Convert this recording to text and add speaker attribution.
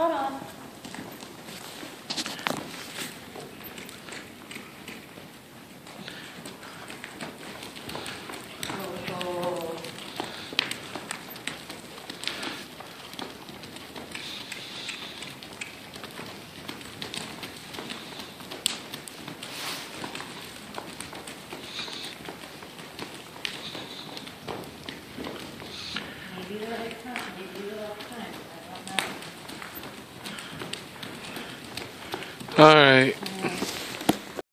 Speaker 1: Hold on. Oh. Maybe they'll have time, maybe they'll have
Speaker 2: All right.